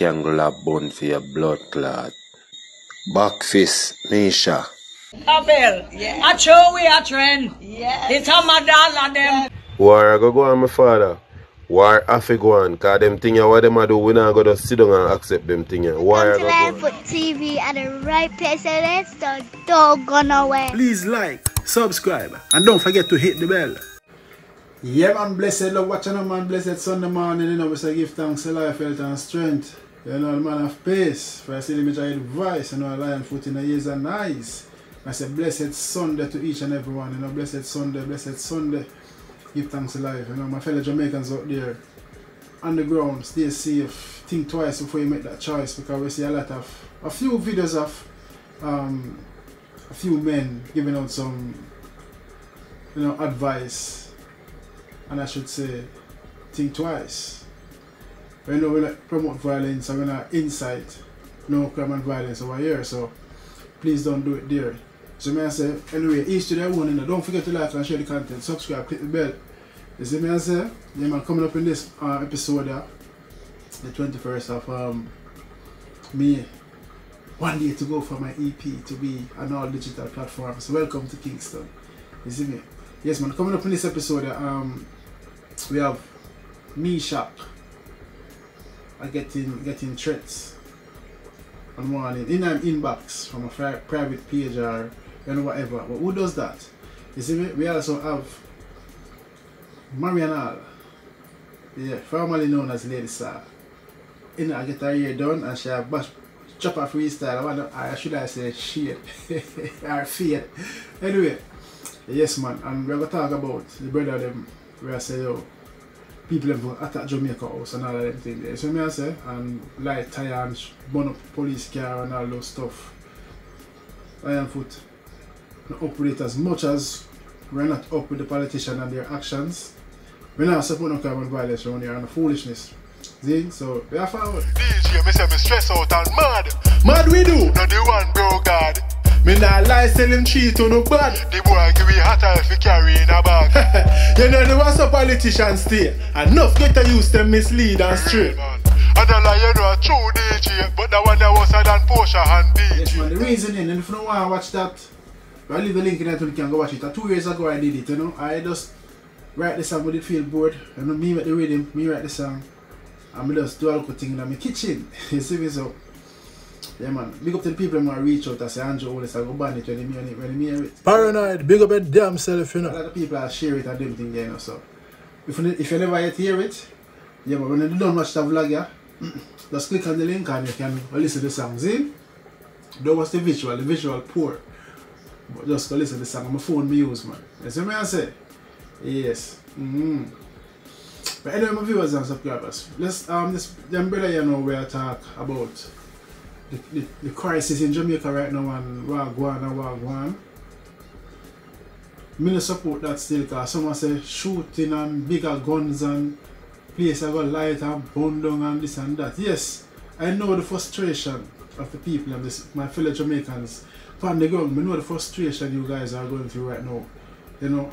rectangular bun for your blood clot. Back fist, Nisha. Abel, Yeah. I show we a trend. Yes. It's a madala them. War go go on my father. War have to go on, cause them thing ya what them a do, we not go to sit down and accept them thing ya. War Come go to go on. Lionfoot TV at the right place and let's so don't go. Please like, subscribe, and don't forget to hit the bell. Yeah, man, blessed love watching a man, blessed Sunday morning, you know, we say give thanks to life, health, and strength. You know, the man of peace, for I see the image of advice, you know, a lion foot in the ears and eyes. I say, blessed Sunday to each and everyone, you know, blessed Sunday, blessed Sunday. Give thanks to life, you know, my fellow Jamaicans out there, on the ground, stay safe, think twice before you make that choice, because we see a lot of, a few videos of, um, a few men giving out some, you know, advice and I should say, think twice. We know we not promote violence and we not incite no crime and violence over here, so please don't do it there. So may I say, anyway, each to their own, don't forget to like and share the content, subscribe, click the bell. You see me I say, yeah man, coming up in this uh, episode, uh, the 21st of um, May, one day to go for my EP to be on all digital platforms. So welcome to Kingston. You see me? Yes man, coming up in this episode, uh, um, we have me are getting getting threats on morning in an inbox from a private page or know whatever. But who does that? You see, we, we also have Marion Hall, yeah, formerly known as Lady Saw. You know, I get her hair done and she have bash chop a freestyle. I I should I say shit or fear. Anyway, yes man, and we're gonna talk about the brother them where I say yo people them for attack Jamaica house and all of them things there. So me I say and light tire and burn up police car and all those stuff. Lionfoot not operate as much as we're not up with the politician and their actions. We're not support no and violence around here and the foolishness. See? So we are forward. DJ, me say me stress out and mad. Mad we do! Not the one, bro, God. Me not lie, sell him cheat on no bad. The boy give me hotter if he carry in a bag. you know the was a politician stay. Enough get to use them mislead and stray. Man. And then like you know a true DJ, but that one that was than Porsche and Yes DJ. man, the reason in, and if you don't want to watch that, I'll leave the link in there so you can go watch it. Uh, two years ago I did it, you know. I just write the song, but it feel bored. You know, me make the rhythm, me write the song. And me just do a little thing in my kitchen. you see me so? Yeah man, big up to the people who reach out and say Andrew Holness, I go ban it when they hear it. When they hear it. Paranoid, big up your damn self, you know. A lot of people are share it and them thing there, you know. So if you, if you never yet hear it, yeah, but when you don't watch the vlog, yeah, just click on the link and you can listen to the song. See? Don't watch the visual, the visual poor. But just go listen to the song my phone me use, man. You see me I say? Yes. Mm-hmm. But anyway, my viewers and subscribers, let's um this them brother you know where I talk about the, the, crisis in Jamaica right now and Wagwan and Wagwan. Me no support that still cause someone say shooting and bigger guns and place I got light and burn down and this and that. Yes, I know the frustration of the people and this, my fellow Jamaicans from the ground. I know the frustration you guys are going through right now. You know,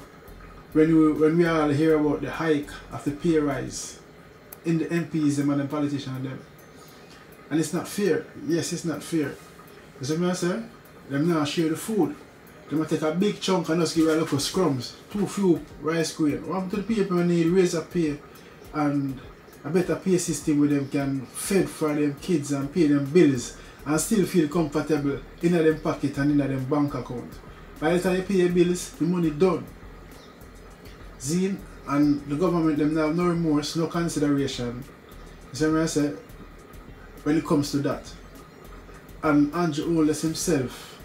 when you when we all hear about the hike of the pay rise in the MPs and the politicians and them. And it's not fair. Yes, it's not fair. You see me I say? Them now share the food. Might take a big chunk and just give a little scrums. Too few rice grain. What to the people when they raise a pay and a better pay system where them can feed for them kids and pay them bills and still feel comfortable in them pocket and in them bank account. By the time you pay your bills, the money done. Zine and the government them now have no remorse, no consideration. You see what I say? When it comes to that. And Andrew Holness himself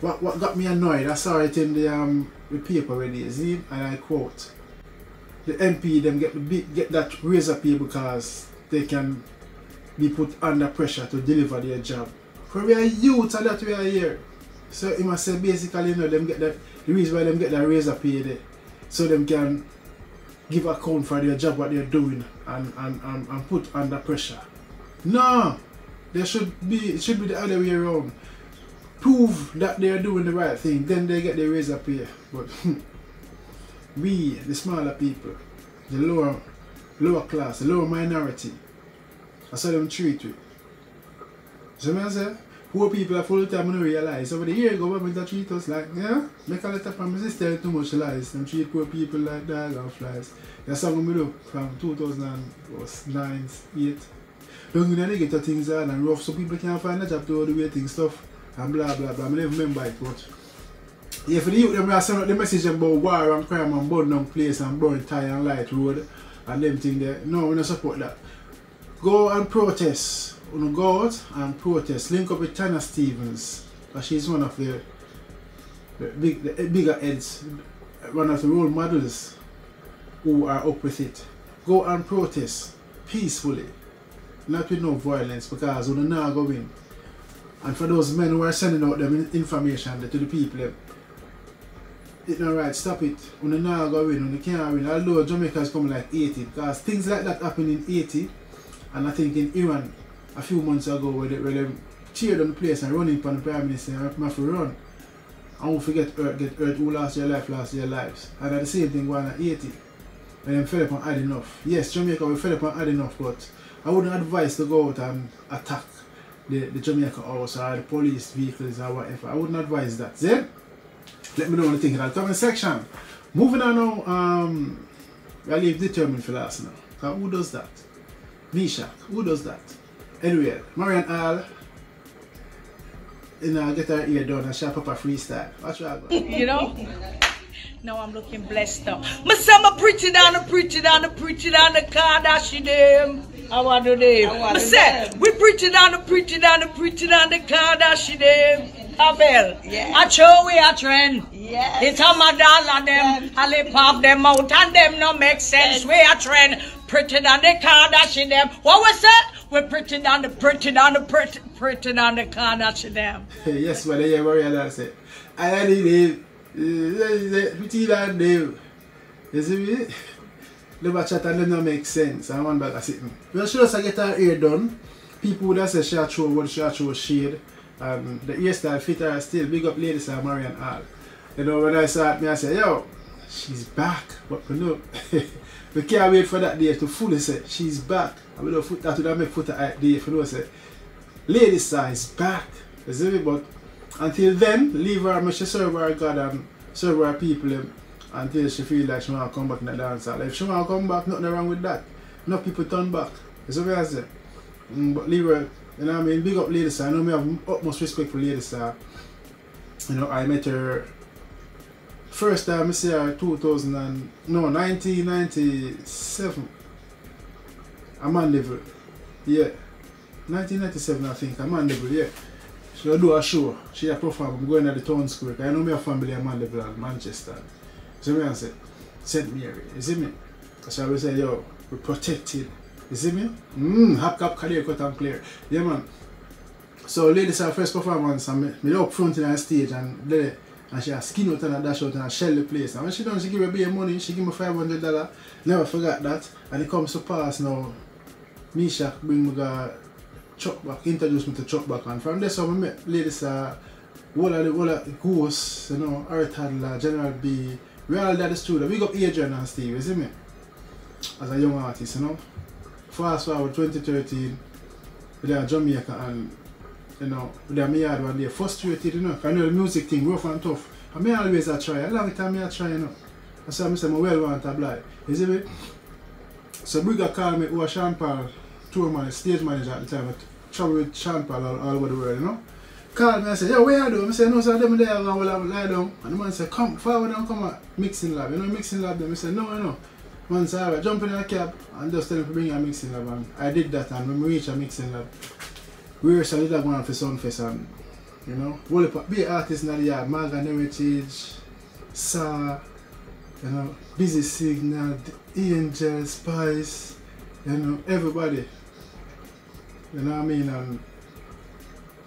what what got me annoyed, I saw it in the um the paper already, see, and I quote the MP them get the get that razor pay because they can be put under pressure to deliver their job. For we are youth and that we are here. So he must say basically you know them get that the reason why them get that razor pay there so them can give account for their job what they're doing and, and, and, and put under pressure. No! There should be it should be the other way around prove that they're doing the right thing, then they get their raise up here. But we, the smaller people, the lower lower class, the lower minority, that's how them treat we. So me I say, poor people are full time and realize over the year government that treat us like, yeah, make a lot of promises tell too much lies and treat poor people like dogs and flies. That's song we do from 2009, 8. Don't get the things hard and rough so people can't find a job to all the way things stuff and blah blah blah. I never remember it but yeah, for the youth, them I send out the message about war and crime and burn down place and burn tie and light road and them thing there. No, we don't support that. Go and protest. You go out and protest. Link up with Tanya Stephens. Because she's one of the, the big the bigger heads, one of the role models who are up with it. Go and protest peacefully. Not with no violence because we know go win. And for those men who are sending out them information to the people, eh, them, it's not right, stop it. You not go win, when you can't win, although Jamaica's come like Haiti, because things like that happen in Haiti, and I think in Iran a few months ago where they, they cheered on the place and running upon the Prime Minister and to run. We forget hurt, get hurt who lost their life, lost their lives. And the same thing going at Haiti. And then fed up and had enough. Yes, Jamaica we fed up and had enough, but I wouldn't advise to go out and attack the, the Jamaica house or the police vehicles or whatever. I wouldn't advise that. Then let me know what you think in the comment section. Moving on now, um I leave determined for last now. 'Cause who does that? Meshack, who does that? Anyway, Marion Hall you know, get her ear done and shop up a freestyle. Watch what I go. You know? Now I'm looking blessed up. My son, I preach it down, I preach it down, I preach it down the Kardashian them. I want to them. I said, we preach it down, I preach it down, I preach it down the Kardashian them. Abel, Yes. I show we a trend. Yes. It's a madonna them, I lip pop them out and them no make sense. We a trend. Pretty than the Kardashian them. What was that? We're pretty than the pretty than the pretty pretty than the Kardashian them. yes, but then you Marion Hall say, I had it, pretty that name. You see me? Never chat and them not make sense. I want back a sitting. Well, she just get her hair done. People would have said she a throw what she a throw shade. Um, the hairstyle fit her still. Big up ladies and Marion Hall. You know, when I saw it, me I say, yo, she's back. But you know, we can't wait for that day to fully say, she's back. I will put that to that make put a day for know say, star is back. You see me? But until then, leave her, make she serve her God and serve her people um, until she feel like she want to come back in the dance hall. If she want to come back, nothing wrong with that. No people turn back. See what I say? Mm, but leave her, you know what I mean? Big up Lady Star. I know me have utmost respect for Lady Star. You know, I met her first time I see her 2000 and, no, 1997. I'm on level. Yeah. 1997 I think. I'm on level, yeah. She do a show. She a perform. I'm going to the town square. I know a family I'm on level in Manchester. So me I say, St. Mary, you see me? So I will say, yo, we're protected. You see me? Mmm, hap cap clear cut and clear. Yeah man. So ladies our first performance and me, me up front in the stage and there and she a skin out and a dash out and a shell the place. And when she done she give me beer money, she give me five hundred dollar. Never forgot that. And it comes to pass now. Misha bring me go Chuck back, introduce me to Chuck back and from there so I met ladies uh all of the all of the ghosts, you know, Art Handler, General B, we all at the studio. Big up Adrian and Steve, you see me? As a young artist, you know. Fast forward 2013, we there Jamaica and you know, we there me yard one day, frustrated, you know, 'cause I know the music thing rough and tough. And me always a try, a long time me a try, you know. That's why I say I well want to apply. You see me? So Brigga called me who was Sean Paul, tour man, stage manager at the time, Travel with Sean Paul all, all over the world, you know. Called me and said, yo, where are you? I said, no, sir, them there, I'm going to lie down. And the man said, come forward and come at mixing lab. You know, mixing lab them. I said, no, you know. Man said, alright, jump in a cab and just tell him to bring a mixing lab. And I did that, and when we reached a mixing lab, we were solid going on for Sumfest and, you know, of big artists in the yard, Morgan Heritage, Sa, you know, Busy Signal, D'Angel, Spice, you know, everybody. You know what I mean? And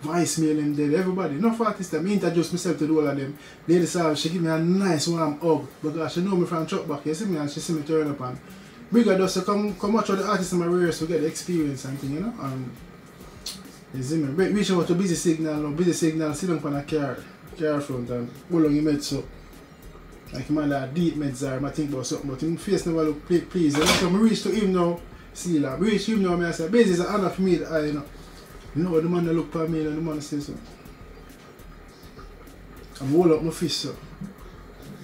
voicemail him dead, everybody. Enough artists them introduce myself to all of them. Lady Saw, she give me a nice warm hug because she know me from truck back, you see me and she see me turn up and Bigger just to come come watch all the artists in my rehearsal to get the experience and thing, you know? And you see me. Re- Reach out to busy signal now, busy signal, sit down on a car, car front and how long you meds up. Like man like deep meds are, I think about something, but him face never look ple- pleased. And so I reach to him now, see like, reach him now, I say, busy is an honor for me, that I, you know. No, the man that look at me and the man say so. I'm roll up my fist so.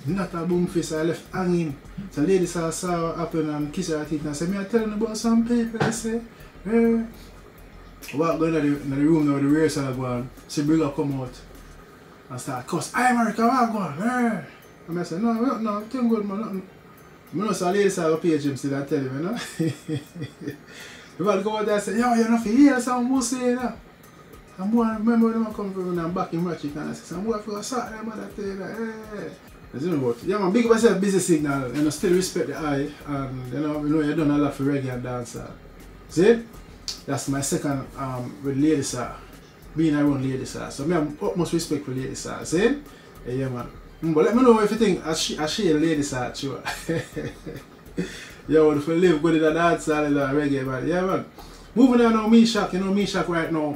Not a boom fist, I left hanging. So lady saw saw happened and kiss her teeth and say, me I telling about some people, I say, eh. Walk going to the, in the room now, the rehearsal go on. See Brigger come out and start cuss, Hi America, what go on? Eh. And I say, no, no, no, thing good man, nothing. I know so lady saw go page him still and tell him, you know. man come out there and say, yo, you know, for hear some who say that. And boy, I remember when I come from and back in Ratchet and I say, some boy, I forgot sort them mother tell you that, eh. You know what? Yeah man, big up yourself, busy signal, you know, still respect the eye and you know, you know you done a lot for reggae and dancehall. See? That's my second um with Lady Saw. Being around Lady Saw. So me have utmost respect for Lady Saw. See? Yeah man. Mm, but let me know if you think I she I she a Lady Saw sure. yeah, well, if you live good in the dancehall and the reggae man. Yeah man. Moving on now, Meshack, you know Meshack right now.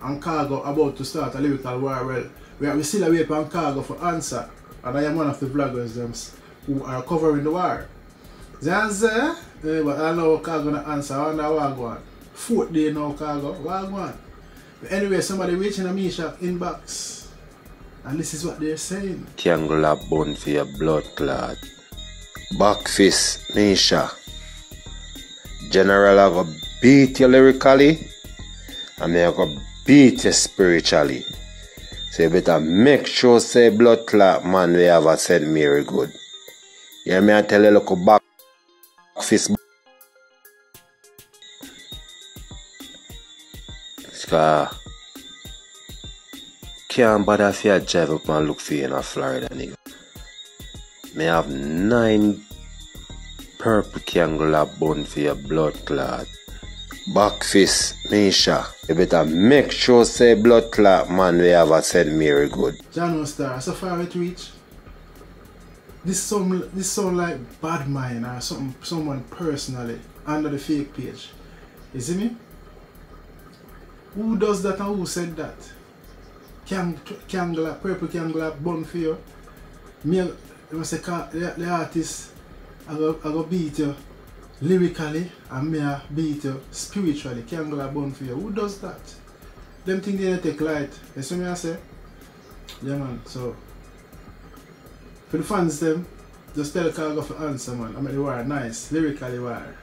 And Khago about to start a lyrical war. Well, we are we still away on Khago for answer. And I am one of the vloggers them who are covering the war. That's uh, eh, but I know Khago gonna answer. I wonder what go on. Fourth day now, Khago. What go on? But anyway, somebody reaching a Meshack inbox. And this is what they're saying. Triangular bone for your blood clot. Back fist, Misha. General, I go beat you lyrically. And I go beat you spiritually. So you better make sure say blood clot man we have a said Mary good. You hear me I tell you look back fist Scar can't bother if you drive up and look for you in Florida nigga. Me have nine purple triangular bone for your blood clot. Back Misha. You better make sure say blood clot man we have a said Mary good. John Star, so far it reach. This sound this sound like bad mind or something someone personally under the fake page. You see me? Who does that and who said that? Cang Cangler, purple Cangler bun for you. Me must say the, the artist I go, I go beat you lyrically and me I beat you spiritually. Bun for you. Who does that? Them things they take light. You see me I say? Yeah man, so for the fans them, just tell Khago for answer man. I mean they were nice, lyrically were.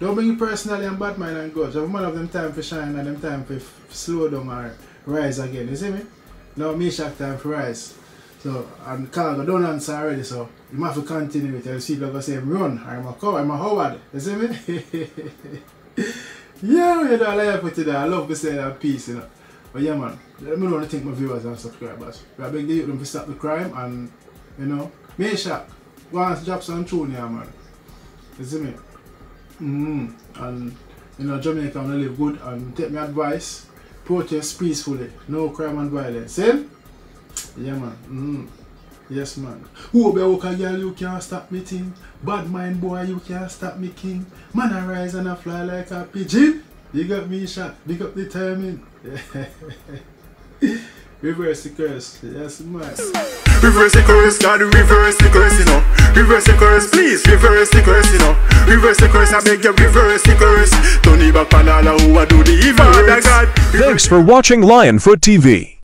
Don't bring it personally and bad mind and grudge. Have man of them time for shine and them time for slow down or rise again. You see me? Now Meshack time for rise. So and Khago don't answer already, so you have to continue with it. You see people go say run, I'm a cow, I'm a Howard. You see me? yeah, you know, I like put it there. I love to say that piece, you know. But yeah man, let me know what you think my viewers and subscribers. I beg them to stop the crime and you know, Meshack. Go and drop some tune here man. You see me? Mm, and you know Jamaica wanna live good and take my advice. Protest peacefully, no crime and violence. See? Yeah man. Mm. Yes man. Who be walk a girl you can't stop me thing. Bad mind boy you can't stop me king. Man I rise and I fly like a pigeon. Big up Meshack. Big up the timing. Reverse the curse. Yes man. Reverse the curse, God, reverse the curse, you know. Reverse the curse, please, reverse the curse, you know. Reverse the curse, I beg you, reverse the curse. Don't even pan all who a do the evil. Thanks for watching Lionfoot TV.